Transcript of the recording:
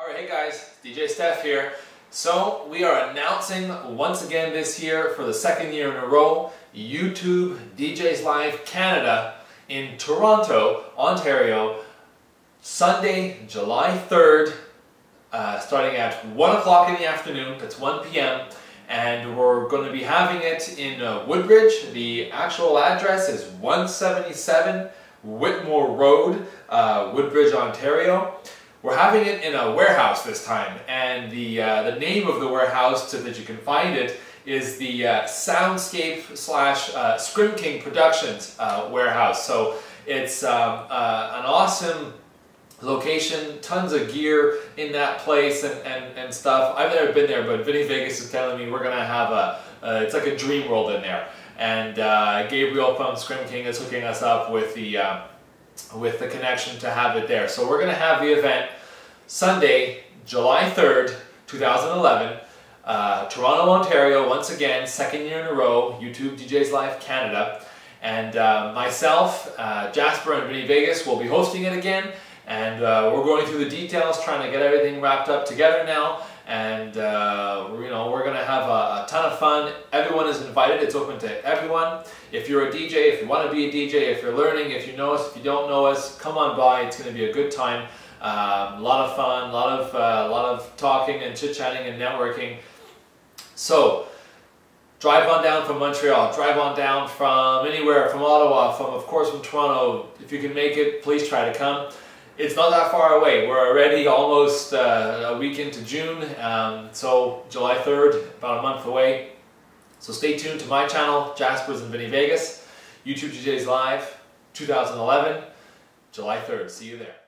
Alright, hey guys, DJ Stef here. So, we are announcing once again this year, for the second year in a row, YouTube DJs Live Canada in Toronto, Ontario, Sunday, July 3rd, uh, starting at 1 o'clock in the afternoon, that's 1 p.m., and we're going to be having it in uh, Woodbridge. The actual address is 177 Whitmore Road, uh, Woodbridge, Ontario. We're having it in a warehouse this time, and the uh, the name of the warehouse, so that you can find it, is the uh, Soundscape slash uh, Scrim King Productions uh, warehouse. So it's um, uh, an awesome location, tons of gear in that place and, and, and stuff. I've never been there, but Vinnie Vegas is telling me we're gonna have a, uh, it's like a dream world in there. And uh, Gabriel from Scrim King is hooking us up with the, uh, with the connection to have it there. So we're gonna have the event Sunday, July 3rd, 2011, uh, Toronto, Ontario, once again, second year in a row, YouTube DJs Live Canada. And uh, myself, uh, Jasper and Vinnie Vegas will be hosting it again. And uh, we're going through the details, trying to get everything wrapped up together now. And uh, you know, we're gonna have a, ton of fun. Everyone is invited. It's open to everyone. If you're a DJ, if you want to be a DJ, if you're learning, if you know us, if you don't know us, come on by. It's gonna be a good time. Um, a lot of fun, a lot of uh, a lot of talking and chit chatting and networking. So. Drive on down from Montreal, drive on down from anywhere, from Ottawa, from of course from Toronto. If you can make it, please try to come it's not that far away. We're already almost uh, a week into June, um, so July 3rd, about a month away. So stay tuned to my channel, Jaspers and Vinnie Vegas, YouTube DJs Live, 2011, July 3rd. See you there.